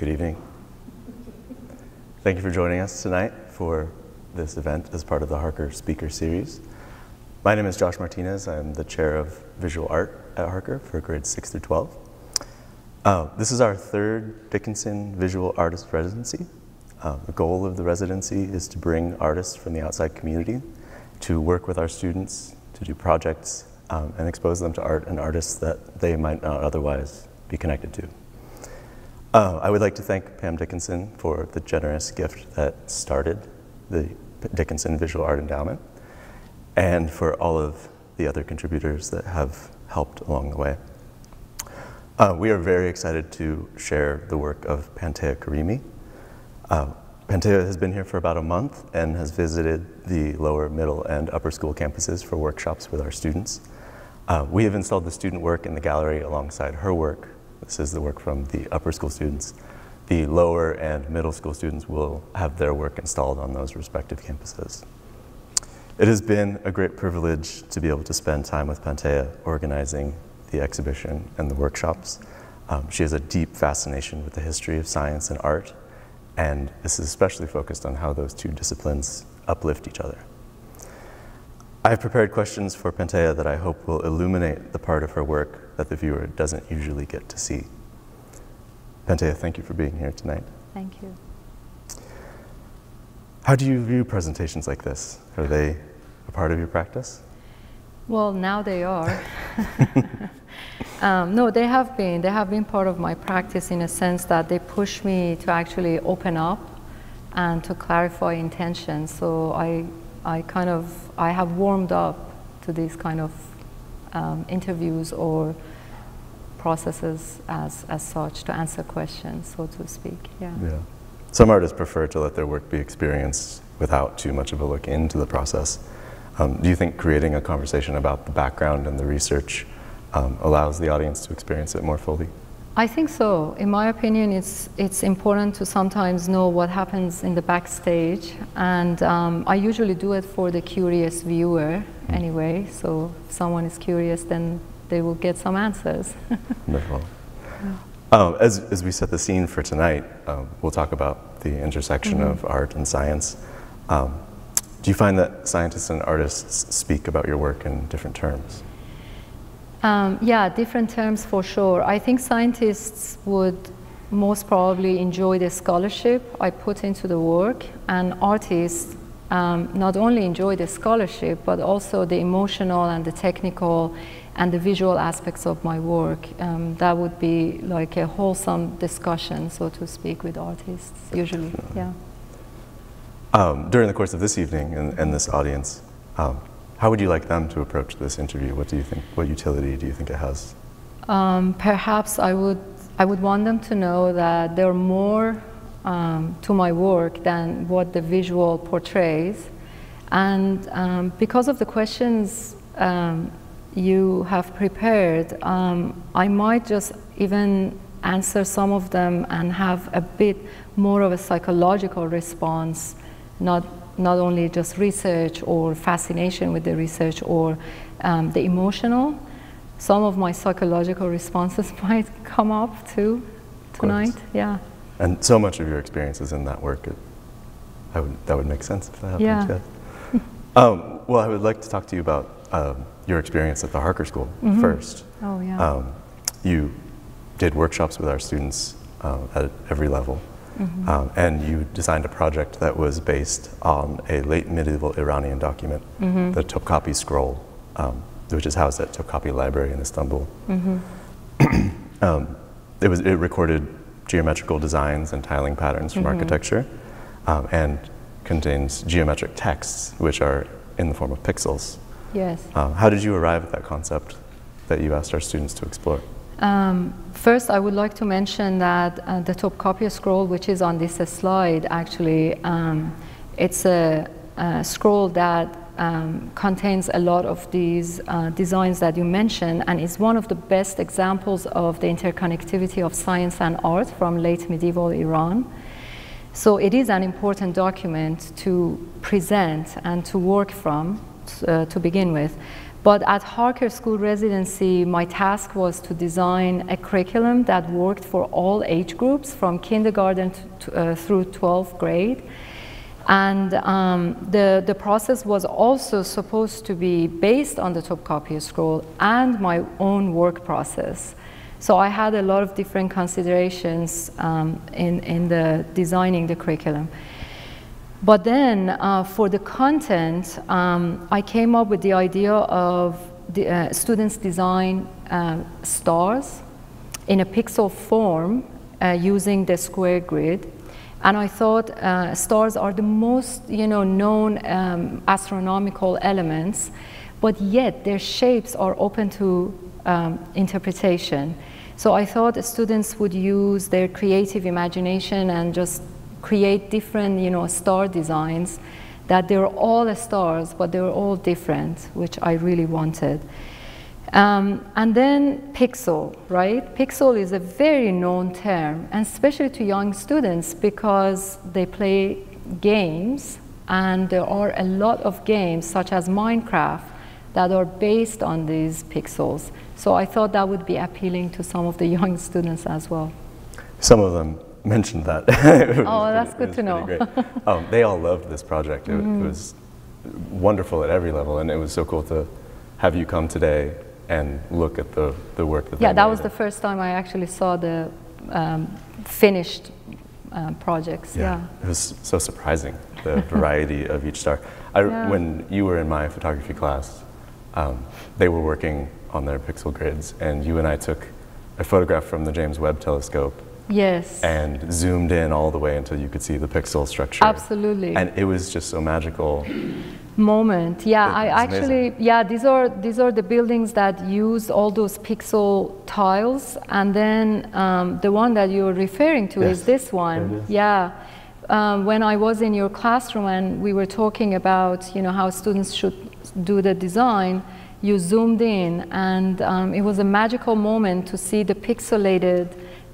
Good evening. Thank you for joining us tonight for this event as part of the Harker Speaker Series. My name is Josh Martinez. I'm the chair of visual art at Harker for grades 6 through 12. Uh, this is our third Dickinson Visual Artist Residency. Uh, the goal of the residency is to bring artists from the outside community to work with our students, to do projects, um, and expose them to art and artists that they might not otherwise be connected to. Uh, I would like to thank Pam Dickinson for the generous gift that started the Dickinson Visual Art Endowment and for all of the other contributors that have helped along the way. Uh, we are very excited to share the work of Pantea Karimi. Uh, Pantea has been here for about a month and has visited the lower, middle, and upper school campuses for workshops with our students. Uh, we have installed the student work in the gallery alongside her work this is the work from the upper school students. The lower and middle school students will have their work installed on those respective campuses. It has been a great privilege to be able to spend time with Pantea organizing the exhibition and the workshops. Um, she has a deep fascination with the history of science and art, and this is especially focused on how those two disciplines uplift each other. I've prepared questions for Pantea that I hope will illuminate the part of her work that the viewer doesn't usually get to see. Pantea, thank you for being here tonight. Thank you. How do you view presentations like this? Are they a part of your practice? Well, now they are. um, no, they have been. They have been part of my practice in a sense that they push me to actually open up and to clarify intention. So I I kind of, I have warmed up to these kind of um, interviews or processes as, as such to answer questions, so to speak. Yeah. yeah. Some artists prefer to let their work be experienced without too much of a look into the process. Um, do you think creating a conversation about the background and the research um, allows the audience to experience it more fully? I think so. In my opinion, it's, it's important to sometimes know what happens in the backstage. And um, I usually do it for the curious viewer anyway. So if someone is curious, then they will get some answers. Wonderful. Yeah. Um, as, as we set the scene for tonight, um, we'll talk about the intersection mm -hmm. of art and science. Um, do you find that scientists and artists speak about your work in different terms? Um, yeah, different terms for sure. I think scientists would most probably enjoy the scholarship I put into the work, and artists um, not only enjoy the scholarship, but also the emotional and the technical and the visual aspects of my work. Um, that would be like a wholesome discussion, so to speak, with artists, usually, yeah. Um, during the course of this evening and, and this audience, um, how would you like them to approach this interview? What do you think? What utility do you think it has? Um, perhaps I would I would want them to know that there are more um, to my work than what the visual portrays, and um, because of the questions um, you have prepared, um, I might just even answer some of them and have a bit more of a psychological response, not not only just research or fascination with the research or um, the emotional, some of my psychological responses might come up too tonight. Yeah. And so much of your experience is in that work. It, I would, that would make sense if that happened. Yeah. um, well, I would like to talk to you about um, your experience at the Harker School mm -hmm. first. Oh, yeah. Um, you did workshops with our students uh, at every level. Mm-hmm. Um, and you designed a project that was based on a late medieval Iranian document, mm-hmm. the Topkapi scroll, um, which is housed at Topkapi Library in Istanbul. Mm-hmm. um, it, was, it recorded geometrical designs and tiling patterns from mm-hmm. architecture um, and contains geometric texts, which are in the form of pixels. Yes. Um, how did you arrive at that concept that you asked our students to explore? Um, first, I would like to mention that uh, the Topkapi scroll, which is on this slide, actually, um, it's a, a, scroll that um, contains a lot of these uh, designs that you mentioned, and is one of the best examples of the interconnectivity of science and art from late medieval Iran. So it is an important document to present and to work from uh, to begin with. But at Harker School Residency, my task was to design a curriculum that worked for all age groups from kindergarten to, uh, through 12th grade. And um, the, the process was also supposed to be based on the Topkapi scroll and my own work process. So I had a lot of different considerations um, in, in the designing the curriculum. But then uh, for the content, um, I came up with the idea of the, uh, students design uh, stars in a pixel form uh, using the square grid. And I thought uh, stars are the most you know, known um, astronomical elements, but yet their shapes are open to um, interpretation. So I thought students would use their creative imagination and just create different, you know, star designs that they're all stars, but they're all different, which I really wanted. Um, and then pixel, right? Pixel is a very known term, and especially to young students because they play games, and there are a lot of games, such as Minecraft, that are based on these pixels. So I thought that would be appealing to some of the young students as well. Some of them mentioned that. oh, that's good to know. um, they all loved this project. It, mm. it, was wonderful at every level, and it was so cool to have you come today and look at the, the work that Yeah, that was the first time I actually saw the um, finished uh, projects. Yeah. yeah. it was so surprising the variety of each star. I, yeah. When you were in my photography class, um, they were working on their pixel grids, and you and I took a photograph from the James Webb Telescope Yes. And zoomed in all the way until you could see the pixel structure. Absolutely. And it was just so magical. Moment. Yeah, I actually amazing. yeah, these are these are the buildings that use all those pixel tiles and then um, the one that you're referring to yes. is this one. Is. Yeah. Um, when I was in your classroom and we were talking about you know how students should do the design, you zoomed in and um, it was a magical moment to see the pixelated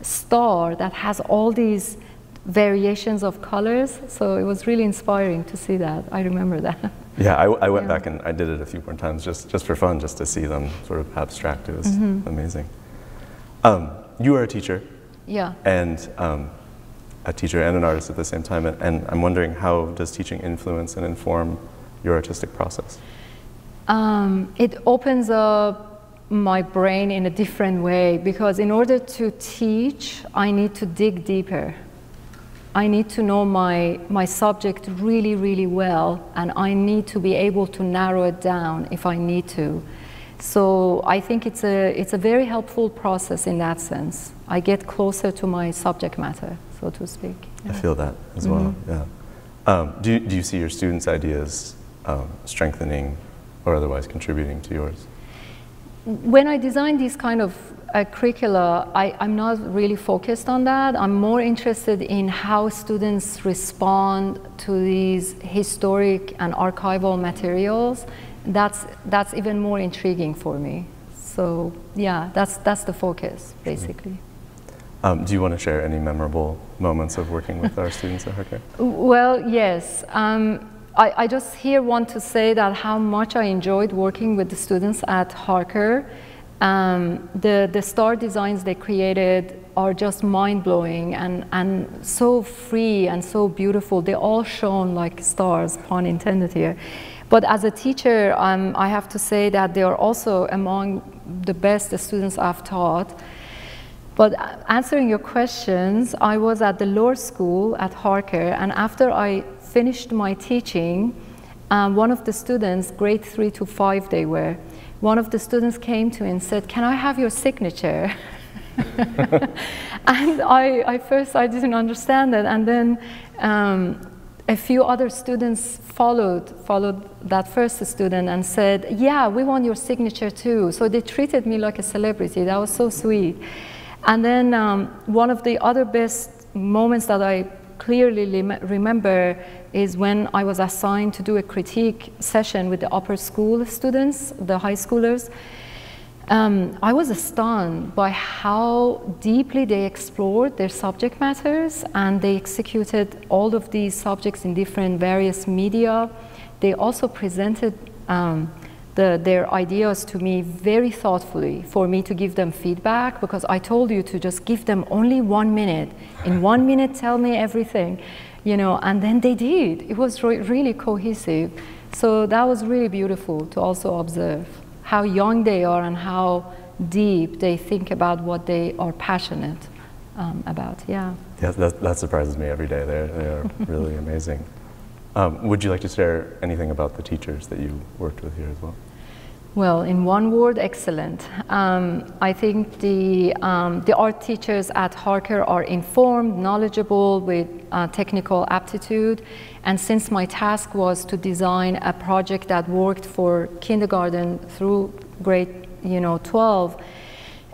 star that has all these variations of colors. So it was really inspiring to see that. I remember that. Yeah, I, I went yeah. back and I did it a few more times just, just for fun, just to see them sort of abstract. It was mm -hmm. amazing. Um, you are a teacher. Yeah. And um, a teacher and an artist at the same time. And, and, I'm wondering how does teaching influence and inform your artistic process? Um, it opens up my brain in a different way because in order to teach, I need to dig deeper. I need to know my, my subject really, really well, and I need to be able to narrow it down if I need to. So I think it's a, it's a very helpful process in that sense. I get closer to my subject matter, so to speak. Yeah. I feel that as mm -hmm. well, mm-hmm. yeah. Um, do, you, do you see your students' ideas um, strengthening or otherwise contributing to yours? When I design these kind of uh, curricula, I, am not really focused on that. I'm more interested in how students respond to these historic and archival materials. That's, that's even more intriguing for me. So yeah, that's, that's the focus, basically. Um, do you want to share any memorable moments of working with our students at Harker? Well, yes. Um, I, I, just here want to say that how much I enjoyed working with the students at Harker. Um, the, the star designs they created are just mind-blowing and, and so free and so beautiful. They all shone like stars, pun intended here. But as a teacher, um, I have to say that they are also among the best students I've taught. But answering your questions, I was at the lower school at Harker, and after I finished my teaching, um, one of the students, grade three to five they were, one of the students came to me and said, can I have your signature? and I, I, first I didn't understand it, and then um, a few other students followed, followed that first student and said, yeah, we want your signature too. So they treated me like a celebrity. That was so sweet. And then um, one of the other best moments that I clearly remember is when I was assigned to do a critique session with the upper school students, the high schoolers. Um, I was stunned by how deeply they explored their subject matters and they executed all of these subjects in different various media. They also presented um, the, their ideas to me very thoughtfully for me to give them feedback because I told you to just give them only one minute. In one minute, tell me everything, you know, and then they did. It was re really cohesive. So that was really beautiful to also observe how young they are and how deep they think about what they are passionate um, about. Yeah. Yeah, that, that, surprises me every day. They're, they're really amazing. Um, would you like to share anything about the teachers that you worked with here as well? Well, in one word, excellent. Um, I think the, um, the art teachers at Harker are informed, knowledgeable with uh, technical aptitude. And since my task was to design a project that worked for kindergarten through grade you know, 12,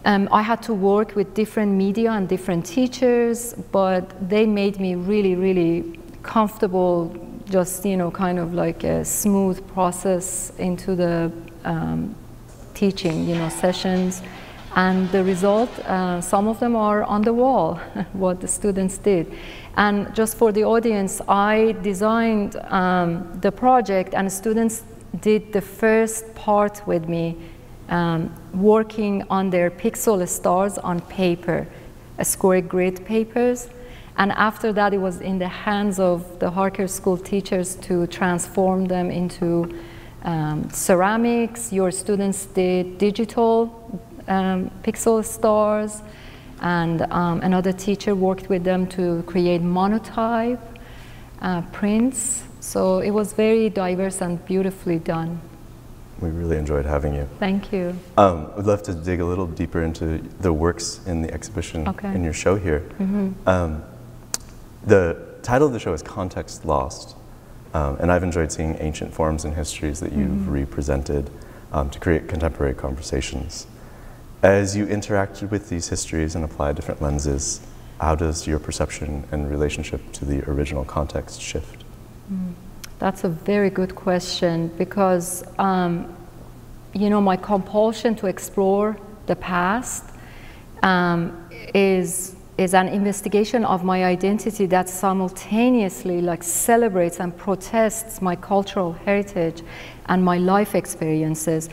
um, I had to work with different media and different teachers, but they made me really, really comfortable, just, you know, kind of like a smooth process into the um, teaching, you know, sessions. And the result, uh, some of them are on the wall, what the students did. And just for the audience, I designed um, the project and students did the first part with me, um, working on their pixel stars on paper, a square grid papers. And after that, it was in the hands of the Harker School teachers to transform them into um, ceramics, your students did digital um, pixel stars, and um, another teacher worked with them to create monotype uh, prints. So it was very diverse and beautifully done. We really enjoyed having you. Thank you. Um, I'd love to dig a little deeper into the works in the exhibition okay. in your show here. Mm -hmm. the title of the show is Context Lost. Um, and I've enjoyed seeing ancient forms and histories that you've mm -hmm. represented um, to create contemporary conversations. As you interacted with these histories and apply different lenses, how does your perception and relationship to the original context shift? Mm. That's a very good question because, um, you know, my compulsion to explore the past um, is is an investigation of my identity that simultaneously like celebrates and protests my cultural heritage and my life experiences.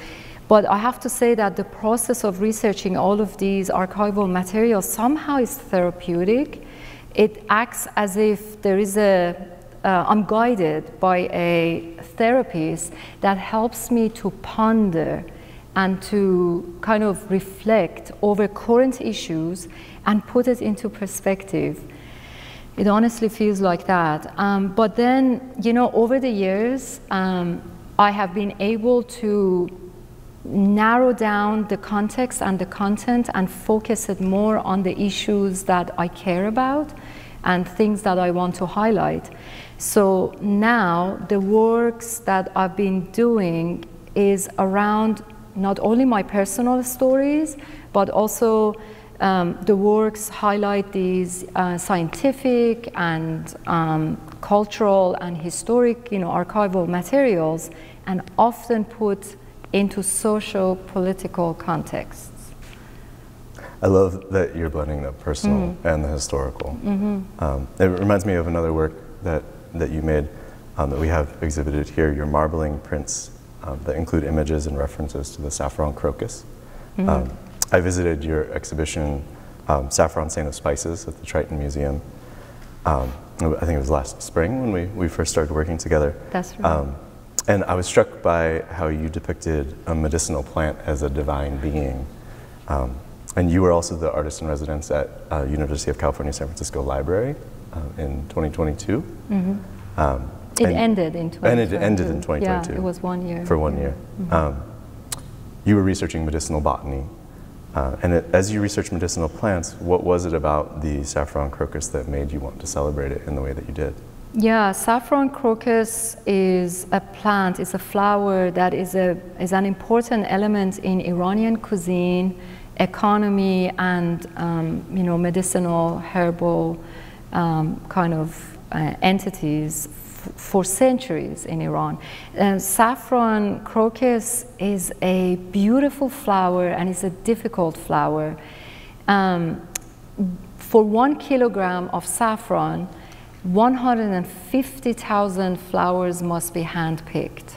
But I have to say that the process of researching all of these archival materials somehow is therapeutic. It acts as if there is a, uh, I'm guided by a therapist that helps me to ponder and to kind of reflect over current issues and put it into perspective. It honestly feels like that. Um, but then, you know, over the years, um, I have been able to narrow down the context and the content and focus it more on the issues that I care about and things that I want to highlight. So now the works that I've been doing is around not only my personal stories, but also um, the works highlight these uh, scientific and um, cultural and historic, you know, archival materials and often put into socio-political contexts. I love that you're blending the personal mm -hmm. and the historical. Mm -hmm. um, it reminds me of another work that, that you made um, that we have exhibited here, your marbling prints um, that include images and references to the saffron crocus. Mm -hmm. I visited your exhibition, um, Saffron Saint of Spices at the Triton Museum. Um, I think it was last spring when we, we first started working together. That's right. Um, and I was struck by how you depicted a medicinal plant as a divine being. Um, and you were also the artist in residence at uh, University of California, San Francisco Library uh, in 2022. Mm -hmm. it ended in 2022. And it ended in 2022. Yeah, it was one year. For one year. Mm -hmm. you were researching medicinal botany uh, and it, as you research medicinal plants, what was it about the saffron crocus that made you want to celebrate it in the way that you did? Yeah, saffron crocus is a plant, it's a flower that is, a, is an important element in Iranian cuisine, economy, and um, you know, medicinal, herbal um, kind of uh, entities for centuries in Iran. And saffron crocus is a beautiful flower and it's a difficult flower. Um, for one kilogram of saffron, 150,000 flowers must be handpicked.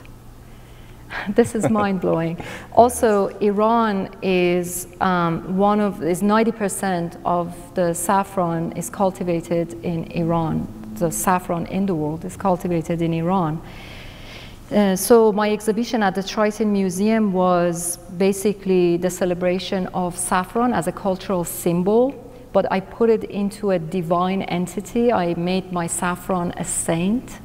this is mind blowing. also, Iran is um, one of is 90% of the saffron is cultivated in Iran. The saffron in the world is cultivated in Iran. Uh, so my exhibition at the Triton Museum was basically the celebration of saffron as a cultural symbol, but I put it into a divine entity. I made my saffron a saint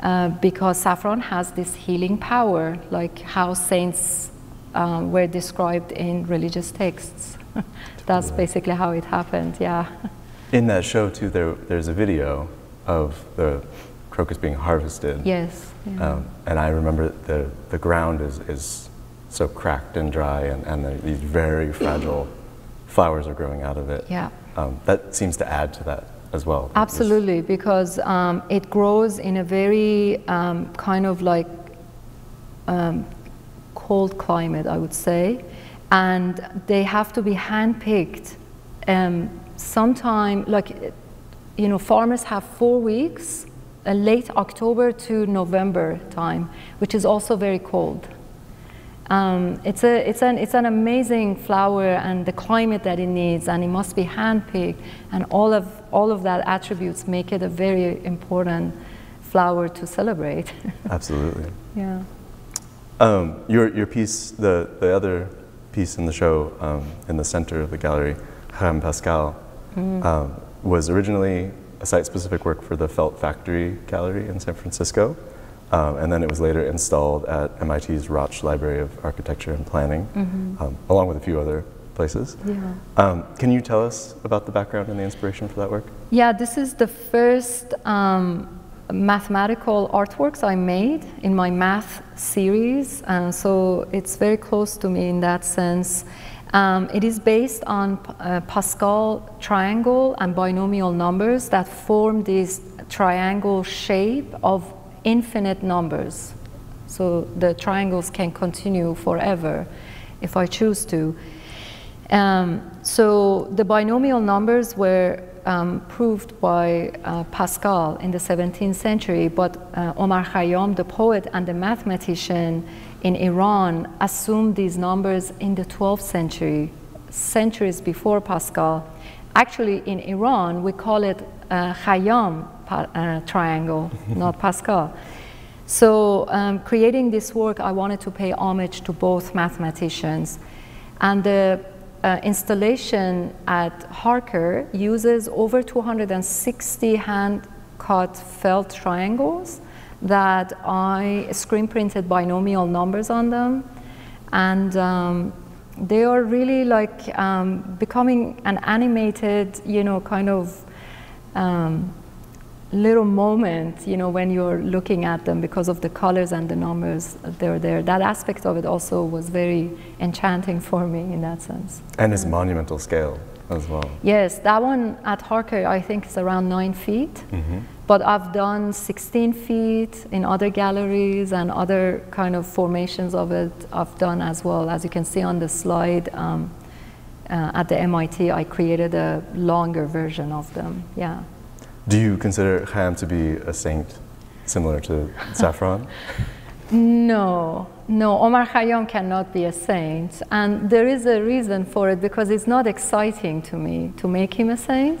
uh, because saffron has this healing power, like how saints um, were described in religious texts. That's basically how it happened, yeah. In that show, too, there, there's a video of the crocus being harvested. Yes. Yeah. Um, and I remember the, the ground is, is so cracked and dry, and, and these very fragile flowers are growing out of it. Yeah. Um, that seems to add to that as well. Absolutely, because um, it grows in a very um, kind of like um, cold climate, I would say, and they have to be handpicked. Um, sometime, like, you know, farmers have four weeks, uh, late October to November time, which is also very cold. Um, it's, a, it's, an, it's an amazing flower and the climate that it needs and it must be handpicked and all of, all of that attributes make it a very important flower to celebrate. Absolutely. yeah. Um, your, your piece, the, the other piece in the show um, in the center of the gallery, Harem Pascal, mm. Was originally a site-specific work for the Felt Factory Gallery in San Francisco. Um, and then it was later installed at MIT's Rotch Library of Architecture and Planning, mm-hmm. um, along with a few other places. Yeah. Um, can you tell us about the background and the inspiration for that work? Yeah, this is the first um, mathematical artworks I made in my math series, and so it's very close to me in that sense. Um, it is based on uh, Pascal triangle and binomial numbers that form this triangle shape of infinite numbers. So the triangles can continue forever if I choose to. Um, so the binomial numbers were um, proved by uh, Pascal in the 17th century, but uh, Omar Khayyam, the poet and the mathematician in Iran, assumed these numbers in the 12th century, centuries before Pascal. Actually, in Iran, we call it uh, Khayyam uh, triangle, not Pascal. So um, creating this work, I wanted to pay homage to both mathematicians. And the uh, installation at Harker uses over 260 hand-cut felt triangles that I screen printed binomial numbers on them. And um, they are really like um, becoming an animated, you know, kind of um, little moment, you know, when you're looking at them because of the colors and the numbers they're there. That aspect of it also was very enchanting for me in that sense. And its monumental scale as well. Yes, that one at Harker I think is around nine feet. Mm-hmm. But I've done 16 feet in other galleries and other kind of formations of it I've done as well. As you can see on the slide, um, uh, at the MIT, I created a longer version of them. Yeah. Do you consider Khayyam to be a saint similar to Saffron? no, no, Omar Khayyam cannot be a saint. And there is a reason for it because it's not exciting to me to make him a saint.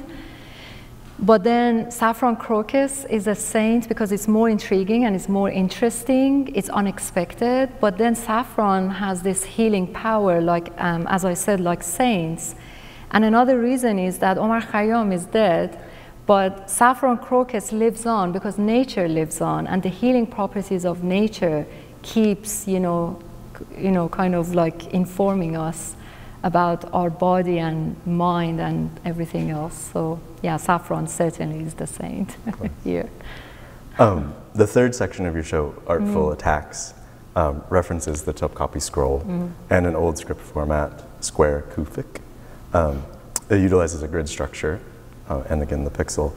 But then saffron crocus is a saint because it's more intriguing and it's more interesting. It's unexpected. But then saffron has this healing power, like um, as I said, like saints. And another reason is that Omar Khayyam is dead, but saffron crocus lives on because nature lives on, and the healing properties of nature keeps, you know, you know, kind of like informing us about our body and mind and everything else. So yeah, saffron certainly is the saint here. Um, the third section of your show, Artful mm. Attacks, um, references the Topkapi scroll mm. and an old script format, square kufic. Um, it utilizes a grid structure uh, and again the pixel.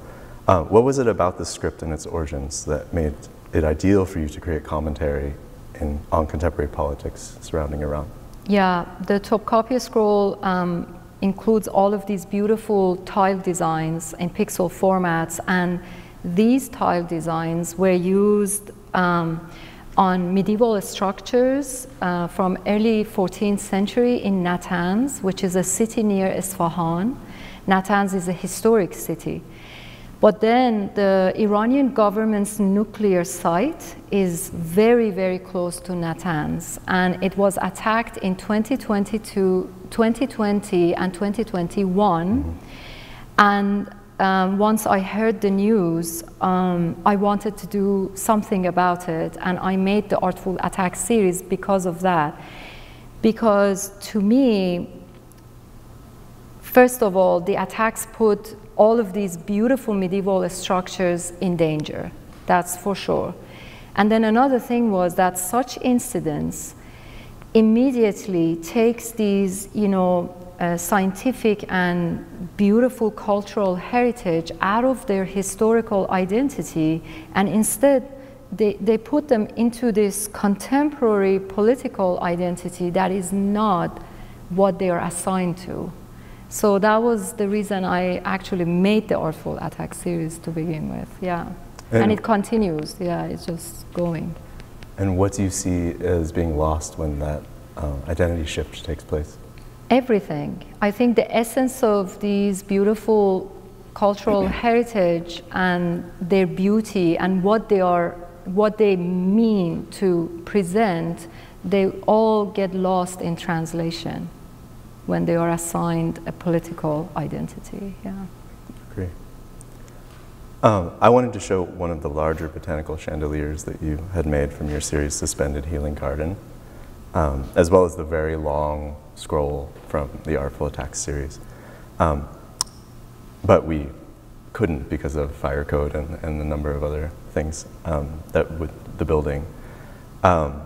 Uh, what was it about the script and its origins that made it ideal for you to create commentary in, on contemporary politics surrounding Iran? Yeah, the Topkapi scroll um, includes all of these beautiful tile designs in pixel formats, and these tile designs were used um, on medieval structures uh, from early 14th century in Natanz, which is a city near Isfahan. Natanz is a historic city. But then the Iranian government's nuclear site is very, very close to Natanz, and it was attacked in 2022, 2020 and 2021. And um, once I heard the news, um, I wanted to do something about it, and I made the Artful Attack series because of that. Because to me, first of all, the attacks put all of these beautiful medieval structures in danger. That's for sure. And then another thing was that such incidents immediately takes these, you know, uh, scientific and beautiful cultural heritage out of their historical identity and instead they, they put them into this contemporary political identity that is not what they are assigned to. So that was the reason I actually made the Artful Attack series to begin with, yeah. And, and, it continues, yeah, it's just going. And what do you see as being lost when that uh, identity shift takes place? Everything. I think the essence of these beautiful cultural heritage and their beauty and what they are, what they mean to present, they all get lost in translation when they are assigned a political identity. Yeah. Great. Um, I wanted to show one of the larger botanical chandeliers that you had made from your series Suspended Healing Garden, um, as well as the very long scroll from the Artful Attacks series. Um, but we couldn't because of fire code and, and a number of other things um, that with the building. Um,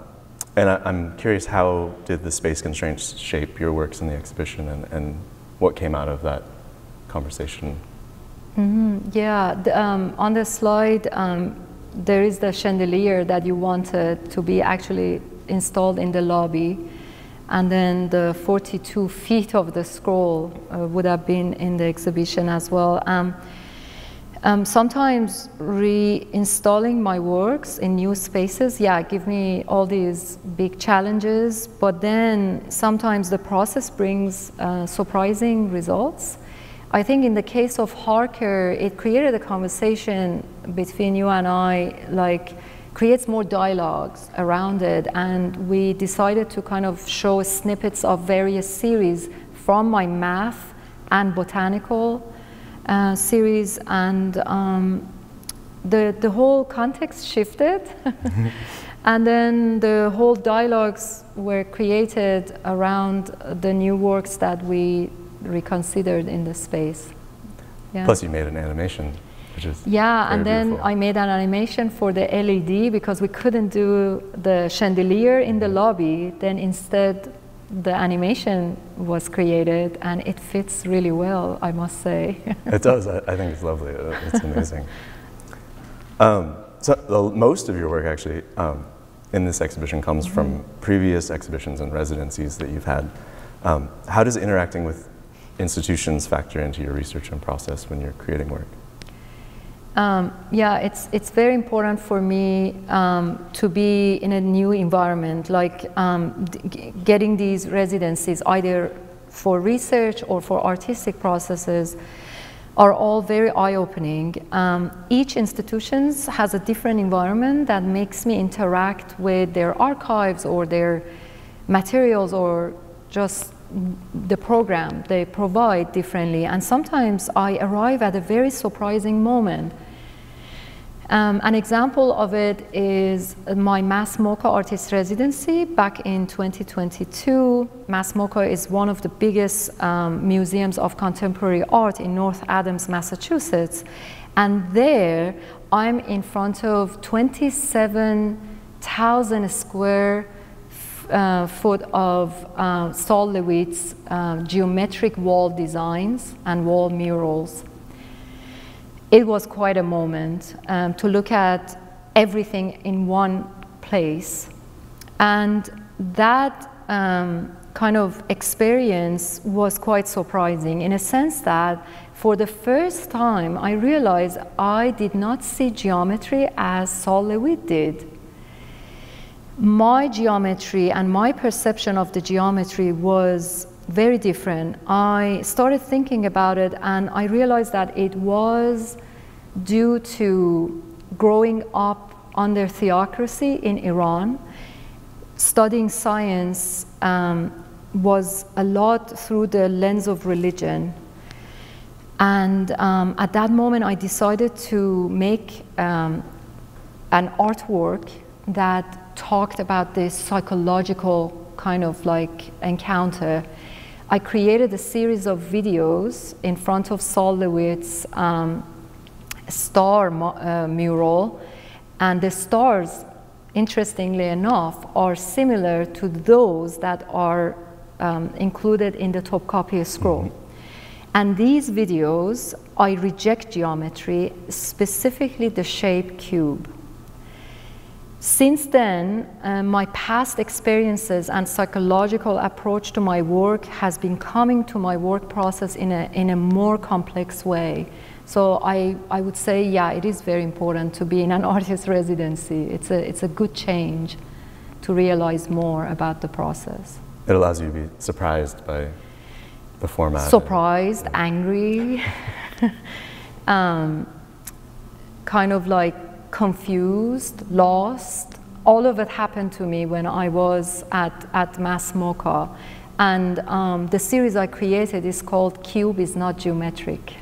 and I, am curious, how did the space constraints shape your works in the exhibition and, and what came out of that conversation? Mm-hmm. Yeah, the, um, on the slide, um, there is the chandelier that you wanted to be actually installed in the lobby. And then the 42 feet of the scroll uh, would have been in the exhibition as well. Um, um, sometimes reinstalling my works in new spaces, yeah, give me all these big challenges, but then sometimes the process brings uh, surprising results. I think in the case of Harker, it created a conversation between you and I, like, creates more dialogues around it, and we decided to kind of show snippets of various series from my math and botanical uh, series, and um, the, the whole context shifted. and then the whole dialogues were created around the new works that we reconsidered in the space. Yeah. Plus, you made an animation. Which is yeah, and then beautiful. I made an animation for the LED because we couldn't do the chandelier in the lobby. Then instead, the animation was created and it fits really well, I must say. it does. I, I, think it's lovely. Uh, it's amazing. um, so the, most of your work actually um, in this exhibition comes mm-hmm. from previous exhibitions and residencies that you've had. Um, how does interacting with institutions factor into your research and process when you're creating work? Um, yeah, it's, it's very important for me um, to be in a new environment, like um, getting these residencies either for research or for artistic processes are all very eye-opening. Um, each institution has a different environment that makes me interact with their archives or their materials or just the program they provide differently. And sometimes I arrive at a very surprising moment um, an example of it is my Mass MoCA artist residency back in 2022. Mass MoCA is one of the biggest um, museums of contemporary art in North Adams, Massachusetts. And there, I'm in front of 27,000 square uh, foot of uh, Sol LeWitt's uh, geometric wall designs and wall murals it was quite a moment um, to look at everything in one place. And that um, kind of experience was quite surprising in a sense that for the first time I realized I did not see geometry as Sol LeWitt did. my geometry and my perception of the geometry was very different. I started thinking about it and I realized that it was due to growing up under theocracy in Iran. Studying science um, was a lot through the lens of religion. And um, at that moment, I decided to make um, an artwork that talked about this psychological kind of like encounter. I created a series of videos in front of Sol LeWitt's um, star uh, mural, and the stars, interestingly enough, are similar to those that are um, included in the Topkapi scroll. Mm-hmm. And these videos, I reject geometry, specifically the shape cube. Since then, uh, my past experiences and psychological approach to my work has been coming to my work process in a, in a more complex way. So I, I would say, yeah, it is very important to be in an artist residency. It's a, it's a good change to realize more about the process. It allows you to be surprised by the format. Surprised, and, angry, um, kind of like confused, lost. All of it happened to me when I was at, at Mass MoCA. And um, the series I created is called Cube is Not Geometric.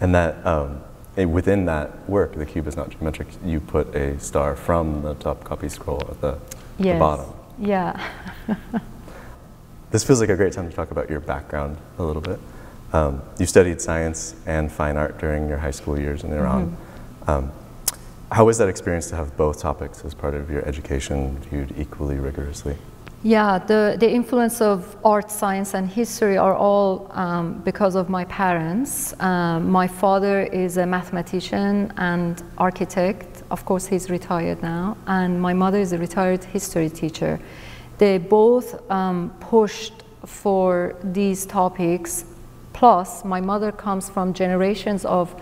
And that um, within that work, the cube is not geometric, you put a star from the Topkapi scroll at the, yes. the bottom. Yeah. this feels like a great time to talk about your background a little bit. Um, you studied science and fine art during your high school years in Iran. Mm-hmm. Um, how was that experience to have both topics as part of your education viewed equally rigorously? Yeah, the, the influence of art, science, and history are all um, because of my parents. Um, my father is a mathematician and architect. Of course, he's retired now. And my mother is a retired history teacher. They both um, pushed for these topics. Plus, my mother comes from generations of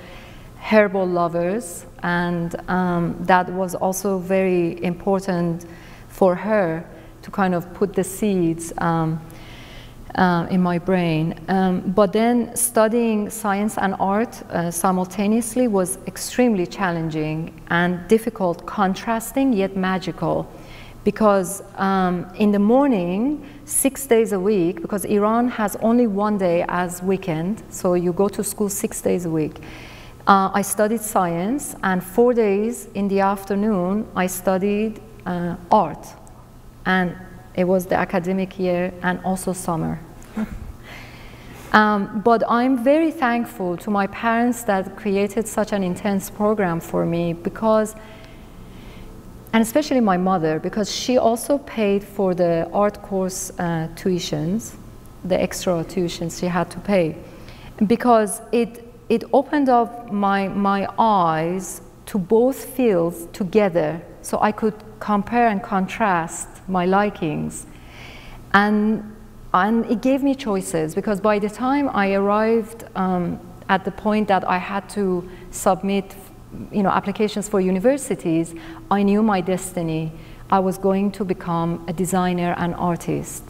herbal lovers, and um, that was also very important for her to kind of put the seeds um, uh, in my brain. Um, but then studying science and art uh, simultaneously was extremely challenging and difficult, contrasting yet magical. Because um, in the morning, six days a week, because Iran has only one day as weekend, so you go to school six days a week. Uh, I studied science, and four days in the afternoon, I studied uh, art and it was the academic year and also summer. um, but I'm very thankful to my parents that created such an intense program for me because, and especially my mother, because she also paid for the art course uh, tuitions, the extra tuitions she had to pay, because it, it opened up my, my eyes to both fields together so I could compare and contrast my likings. And, and it gave me choices because by the time I arrived um, at the point that I had to submit you know, applications for universities, I knew my destiny. I was going to become a designer and artist.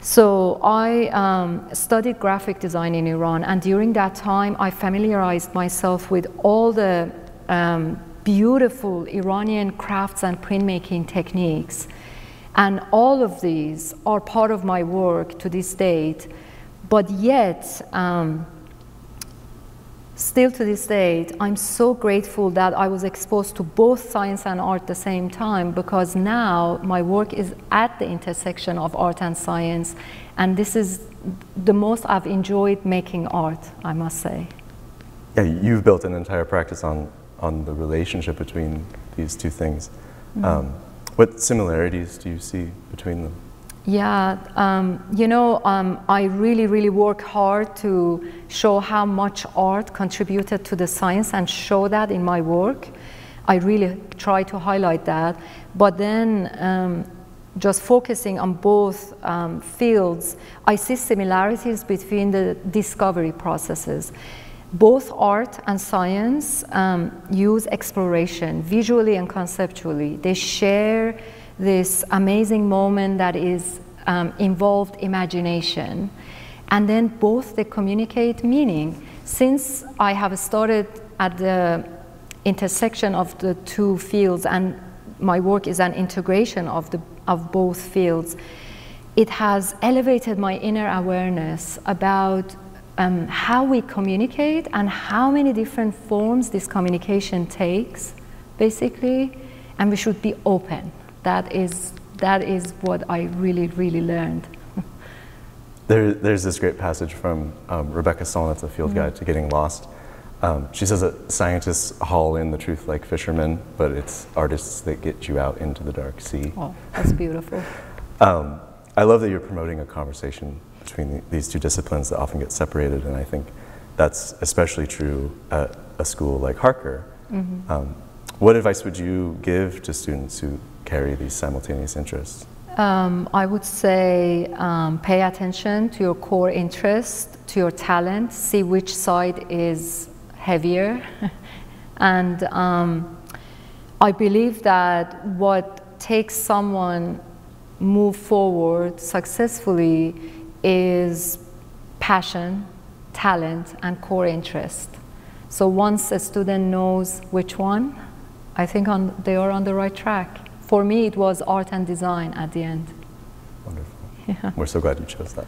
So I um, studied graphic design in Iran, and during that time, I familiarized myself with all the um, beautiful Iranian crafts and printmaking techniques. And all of these are part of my work to this date, but yet, um, still to this date, I'm so grateful that I was exposed to both science and art at the same time because now my work is at the intersection of art and science, and this is the most I've enjoyed making art, I must say. Yeah, you've built an entire practice on, on the relationship between these two things. Mm -hmm. um, what similarities do you see between them? Yeah, um, you know, um, I really, really work hard to show how much art contributed to the science and show that in my work. I really try to highlight that. But then, um, just focusing on both um, fields, I see similarities between the discovery processes. both art and science um, use exploration visually and conceptually. They share this amazing moment that is um, involved imagination. And then both they communicate meaning. Since I have started at the intersection of the two fields and my work is an integration of, the, of both fields, it has elevated my inner awareness about um, how we communicate and how many different forms this communication takes, basically, and we should be open. That is, that is what I really, really learned. there, there's this great passage from um, Rebecca Solnit's A Field mm-hmm. Guide to Getting Lost. Um, she says that scientists haul in the truth like fishermen, but it's artists that get you out into the dark sea. Oh, that's beautiful. um, I love that you're promoting a conversation between the, these two disciplines that often get separated, and I think that's especially true at a school like Harker. Mm-hmm. Um, what advice would you give to students who carry these simultaneous interests? Um, I would say um, pay attention to your core interest, to your talent, see which side is heavier. and um, I believe that what takes someone move forward successfully is passion, talent, and core interest. So once a student knows which one, I think on, they are on the right track. For me, it was art and design at the end. Wonderful. Yeah. We're so glad you chose that.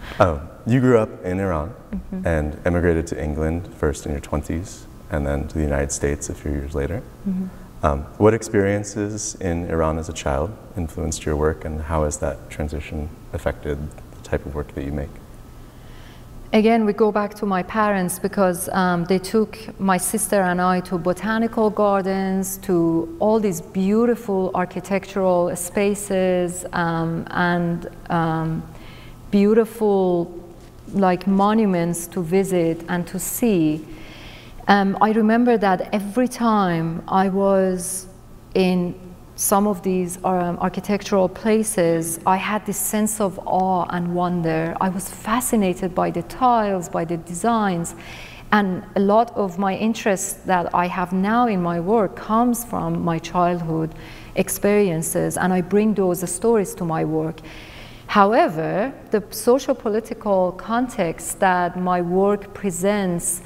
um, you grew up in Iran mm-hmm. and emigrated to England first in your 20s and then to the United States a few years later. Mm-hmm. Um, what experiences in Iran as a child influenced your work, and how has that transition affected the type of work that you make? Again, we go back to my parents because um, they took my sister and I to botanical gardens, to all these beautiful architectural spaces um, and um, beautiful like monuments to visit and to see. Um, I remember that every time I was in some of these um, architectural places, I had this sense of awe and wonder. I was fascinated by the tiles, by the designs, and a lot of my interest that I have now in my work comes from my childhood experiences, and I bring those stories to my work. However, the social political context that my work presents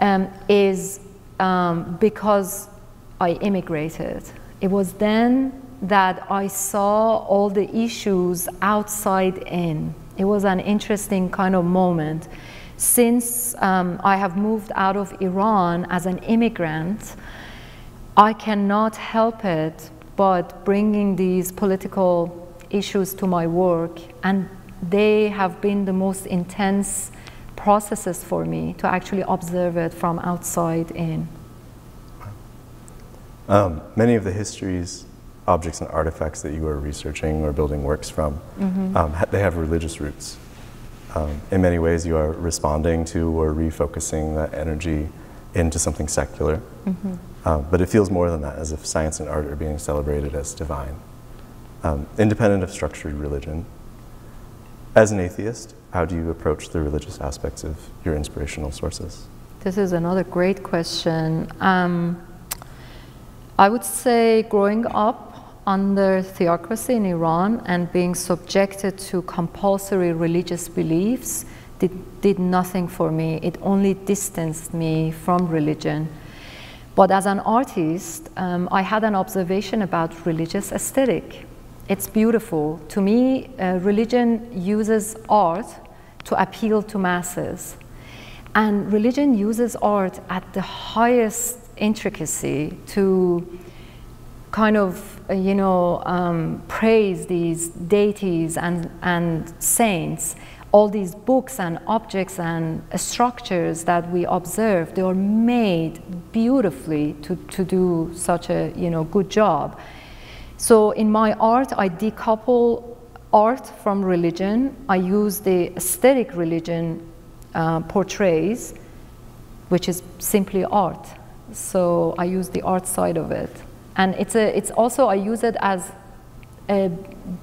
um, is um, because I immigrated. It was then that I saw all the issues outside in. It was an interesting kind of moment. Since um, I have moved out of Iran as an immigrant, I cannot help it but bringing these political issues to my work, and they have been the most intense processes for me to actually observe it from outside in. Um, many of the histories, objects, and artifacts that you are researching or building works from, mm-hmm. um, ha- they have religious roots. Um, in many ways, you are responding to or refocusing that energy into something secular. Mm-hmm. Um, but it feels more than that, as if science and art are being celebrated as divine, um, independent of structured religion. As an atheist, how do you approach the religious aspects of your inspirational sources? This is another great question. Um, I would say growing up under theocracy in Iran and being subjected to compulsory religious beliefs did, did nothing for me. It only distanced me from religion. But as an artist, um, I had an observation about religious aesthetic. It's beautiful. To me, uh, religion uses art to appeal to masses. And religion uses art at the highest intricacy to kind of, uh, you know, um, praise these deities and, and saints. All these books and objects and structures that we observe, they are made beautifully to, to do such a, you know, good job. So in my art, I decouple art from religion. I use the aesthetic religion uh, portrays, which is simply art. So I use the art side of it. And it's, a, it's also, I use it as a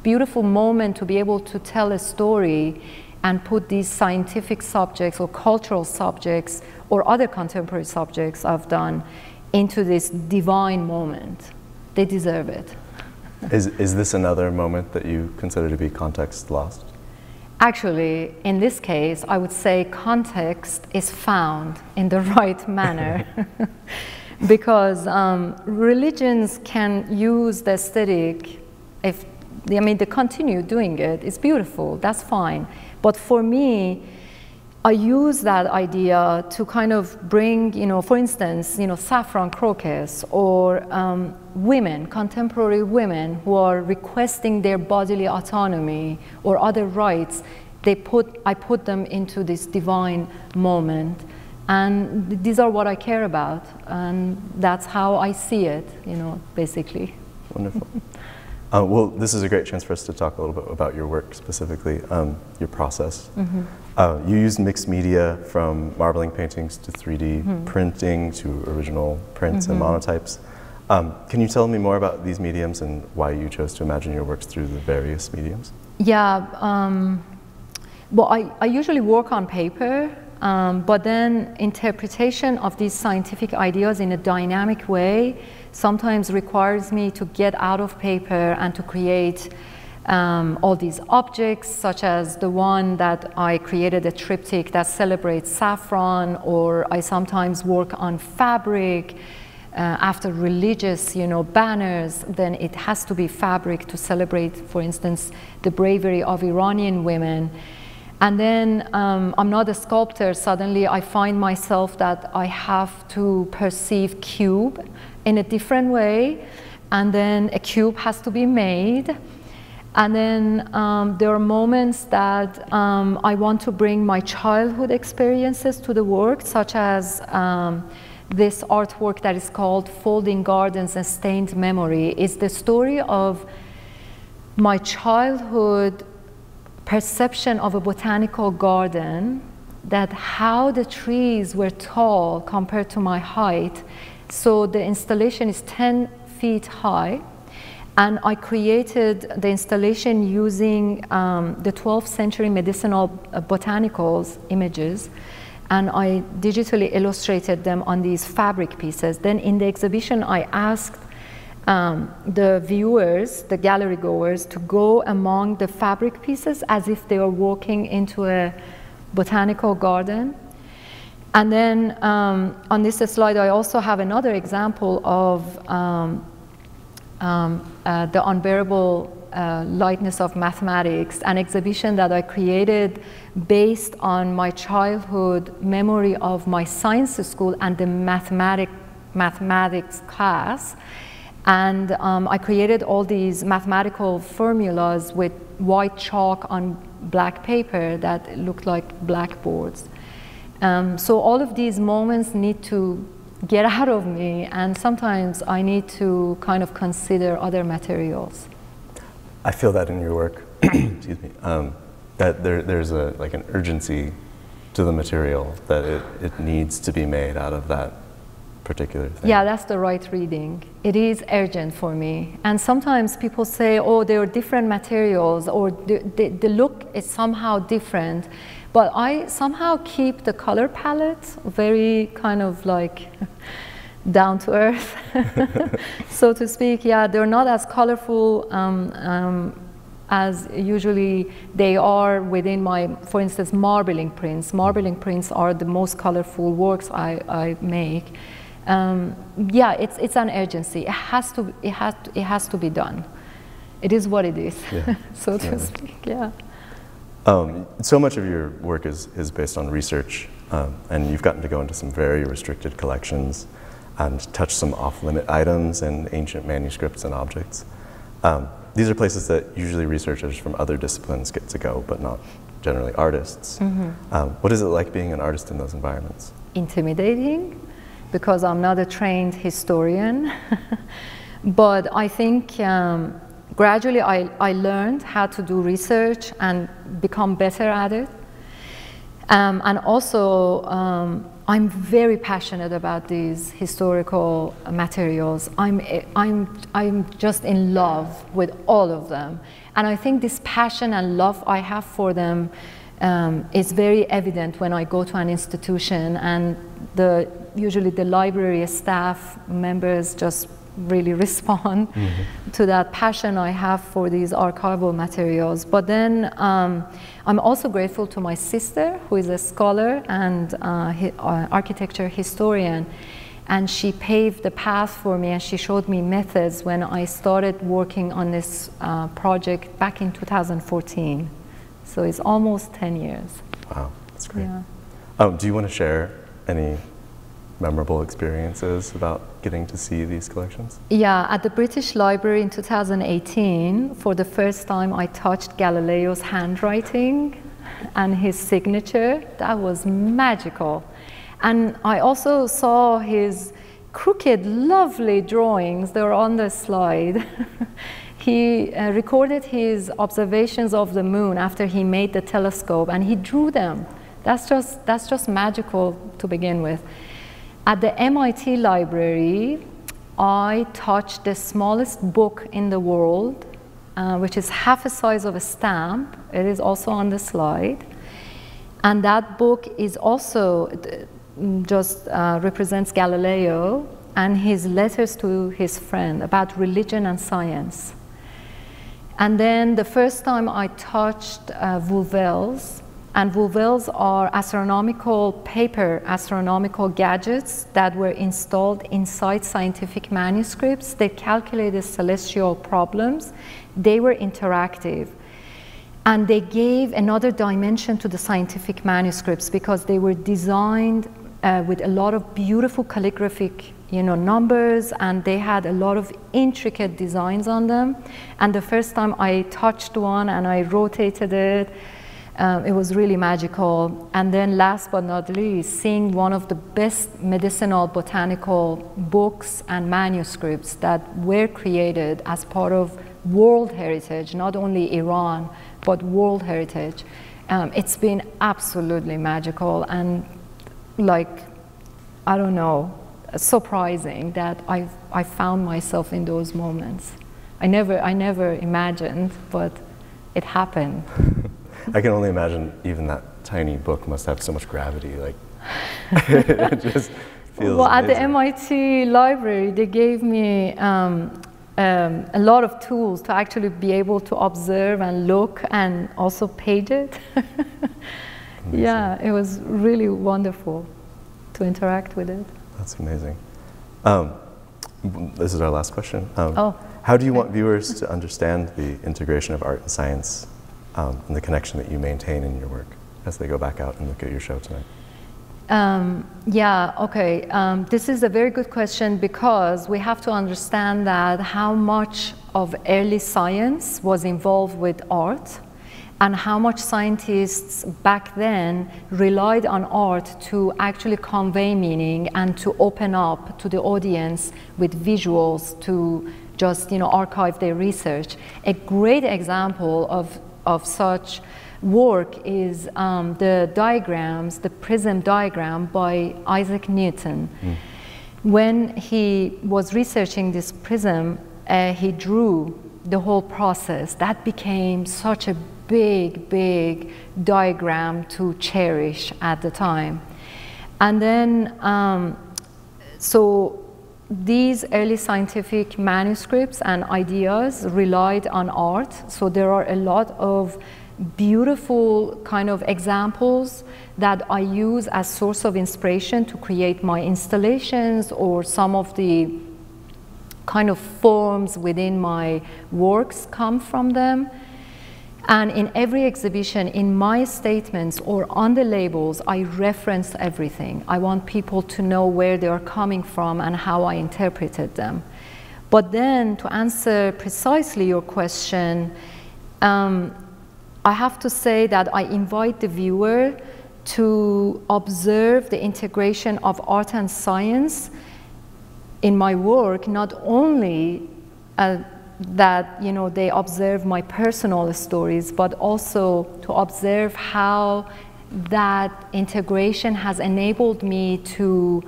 beautiful moment to be able to tell a story and put these scientific subjects or cultural subjects or other contemporary subjects I've done into this divine moment. They deserve it. Is, is this another moment that you consider to be context lost? Actually, in this case, I would say context is found in the right manner. because um, religions can use the aesthetic if I mean they continue doing it, it's beautiful, that's fine. But for me, I use that idea to kind of bring, you know, for instance, you know, saffron crocus or um, women, contemporary women who are requesting their bodily autonomy or other rights. They put, I put them into this divine moment, and these are what I care about, and that's how I see it, you know, basically. Wonderful. Uh, well, this is a great chance for us to talk a little bit about your work specifically, um, your process. Mm-hmm. Uh, you used mixed media from marbling paintings to 3D mm-hmm. printing to original prints mm-hmm. and monotypes. Um, can you tell me more about these mediums and why you chose to imagine your works through the various mediums? Yeah, um, well, I, I usually work on paper, um, but then interpretation of these scientific ideas in a dynamic way sometimes requires me to get out of paper and to create um, all these objects, such as the one that I created a triptych that celebrates saffron, or I sometimes work on fabric. Uh, after religious, you know, banners, then it has to be fabric to celebrate, for instance, the bravery of Iranian women. And then um, I'm not a sculptor. Suddenly, I find myself that I have to perceive cube in a different way, and then a cube has to be made. And then um, there are moments that um, I want to bring my childhood experiences to the work, such as um, this artwork that is called Folding Gardens and Stained Memory. is the story of my childhood perception of a botanical garden, that how the trees were tall compared to my height, so the installation is 10 feet high. And I created the installation using um, the 12th century medicinal uh, botanicals images. And I digitally illustrated them on these fabric pieces. Then in the exhibition, I asked um, the viewers, the gallery goers, to go among the fabric pieces as if they were walking into a botanical garden. And then um, on this slide, I also have another example of um, um, uh, the unbearable uh, lightness of mathematics, an exhibition that I created based on my childhood memory of my science school and the mathematic, mathematics class. And um, I created all these mathematical formulas with white chalk on black paper that looked like blackboards. Um, so all of these moments need to get out of me, and sometimes I need to kind of consider other materials. I feel that in your work. Excuse me. Um, that there, there's a like an urgency to the material that it, it needs to be made out of that particular thing. Yeah, that's the right reading. It is urgent for me. And sometimes people say, oh, there are different materials or the, the, the look is somehow different. But I somehow keep the color palette very kind of like down to earth, so to speak. Yeah, they're not as colorful um, um, as usually they are within my, for instance, marbling prints. Marbling prints are the most colorful works I, I make. Um, yeah, it's, it's an urgency. It has, to, it, has to, it has to be done. It is what it is, yeah. so to yeah. speak, yeah. Um, so much of your work is, is based on research, um, and you've gotten to go into some very restricted collections and touch some off-limit items and ancient manuscripts and objects. Um, these are places that usually researchers from other disciplines get to go, but not generally artists. Mm-hmm. what is it like being an artist in those environments? Intimidating, because I'm not a trained historian. but I think um, gradually I, I learned how to do research and become better at it. Um, and also, um, I'm very passionate about these historical materials. I'm, I'm, I'm just in love with all of them. And I think this passion and love I have for them um, is very evident when I go to an institution and the, usually the library staff members just really respond mm-hmm. to that passion I have for these archival materials. But then um, I'm also grateful to my sister, who is a scholar and uh, hi- uh, architecture historian. And she paved the path for me and she showed me methods when I started working on this uh, project back in 2014. So it's almost 10 years. Wow, that's great. Yeah. Um, do you want to share any memorable experiences about getting to see these collections? Yeah, at the British Library in 2018, for the first time, I touched Galileo's handwriting and his signature. That was magical. And I also saw his crooked, lovely drawings. They're on the slide. he uh, recorded his observations of the moon after he made the telescope, and he drew them. That's just, that's just magical to begin with. At the MIT library, I touched the smallest book in the world, uh, which is half the size of a stamp. It is also on the slide. And that book is also mm, just uh, represents Galileo and his letters to his friend about religion and science. And then the first time I touched uh, volvelles, and volvelles are astronomical paper astronomical gadgets that were installed inside scientific manuscripts. They calculated celestial problems. They were interactive. And they gave another dimension to the scientific manuscripts because they were designed uh, with a lot of beautiful calligraphic you know, numbers and they had a lot of intricate designs on them. And the first time I touched one and I rotated it, um, it was really magical. And then, last but not least, seeing one of the best medicinal botanical books and manuscripts that were created as part of World Heritage, not only Iran, but World Heritage. Um, it's been absolutely magical and, like, I don't know, surprising that I I found myself in those moments. I never I never imagined, but it happened. I can only imagine even that tiny book must have so much gravity. Like, it just feels. Well, amazing. at the MIT library, they gave me um, um, a lot of tools to actually be able to observe and look and also page it. yeah, it was really wonderful to interact with it. That's amazing. Um, this is our last question. Um, oh. How do you want viewers to understand the integration of art and science um, and the connection that you maintain in your work as they go back out and look at your show tonight? Um, yeah, okay. Um, this is a very good question because we have to understand that how much of early science was involved with art and how much scientists back then relied on art to actually convey meaning and to open up to the audience with visuals to just you know archive their research. A great example of of such work is um, the diagrams, the prism diagram by Isaac Newton. Mm. When he was researching this prism, uh, he drew the whole process. That became such a big, big diagram to cherish at the time. And then, um, so these early scientific manuscripts and ideas relied on art, so there are a lot of beautiful kind of examples that I use as source of inspiration to create my installations or some of the kind of forms within my works come from them. And in every exhibition, in my statements or on the labels, I reference everything. I want people to know where they are coming from and how I interpreted them. But then, to answer precisely your question, um, I have to say that I invite the viewer to observe the integration of art and science in my work, not only uh, that you know they observe my personal stories, but also to observe how that integration has enabled me to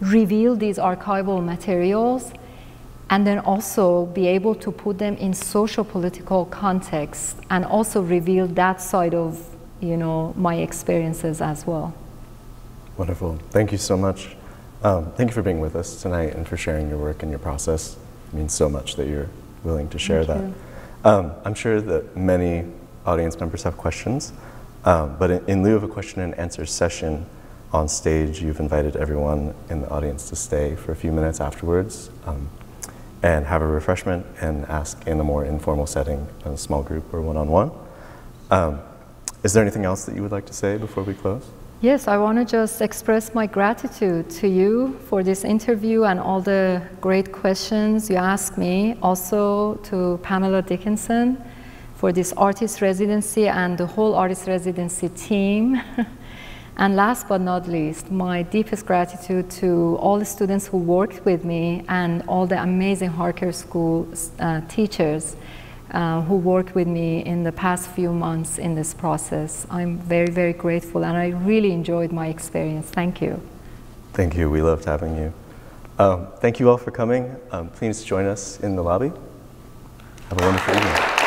reveal these archival materials and then also be able to put them in social political context and also reveal that side of you know, my experiences as well. Wonderful. Thank you so much. Um, thank you for being with us tonight and for sharing your work and your process. It means so much that you're willing to share Thank that. Um, I'm sure that many audience members have questions, um, but in, in lieu of a question and answer session on stage, you've invited everyone in the audience to stay for a few minutes afterwards um, and have a refreshment and ask in a more informal setting, in a small group or one on one. Is there anything else that you would like to say before we close? Yes, I want to just express my gratitude to you for this interview and all the great questions you asked me. Also to Pamela Dickinson for this artist residency and the whole artist residency team. and last but not least, my deepest gratitude to all the students who worked with me and all the amazing Harker School uh, teachers uh, who worked with me in the past few months in this process. I'm very, very grateful and I really enjoyed my experience. Thank you. Thank you. We loved having you. Um, thank you all for coming. Um, please join us in the lobby. Have a wonderful evening.